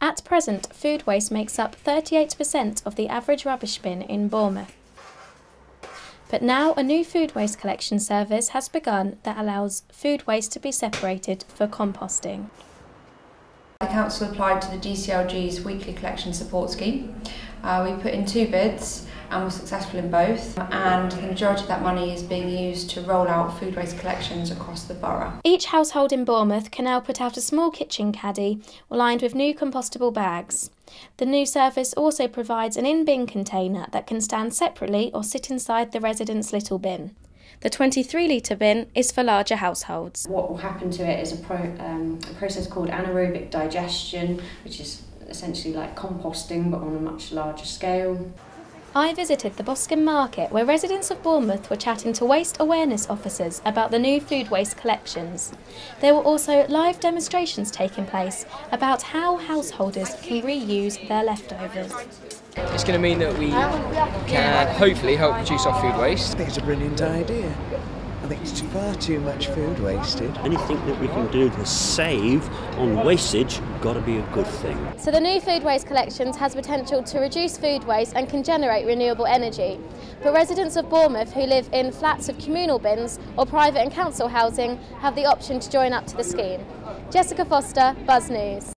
At present, food waste makes up 38% of the average rubbish bin in Bournemouth. But now a new food waste collection service has begun that allows food waste to be separated for composting. The council applied to the DCLG's weekly collection support scheme. Uh, we put in two bids and were successful in both and the majority of that money is being used to roll out food waste collections across the borough. Each household in Bournemouth can now put out a small kitchen caddy lined with new compostable bags. The new service also provides an in-bin container that can stand separately or sit inside the resident's little bin. The 23 litre bin is for larger households. What will happen to it is a, pro, um, a process called anaerobic digestion, which is essentially like composting but on a much larger scale. I visited the Boscombe Market where residents of Bournemouth were chatting to waste awareness officers about the new food waste collections. There were also live demonstrations taking place about how householders can reuse their leftovers. It's going to mean that we can hopefully help reduce our food waste. I think it's a brilliant idea. I think it's far too much food wasted. Anything that we can do to save on wastage got to be a good thing. So the new food waste collections has potential to reduce food waste and can generate renewable energy. But residents of Bournemouth who live in flats of communal bins or private and council housing have the option to join up to the scheme. Jessica Foster, Buzz News.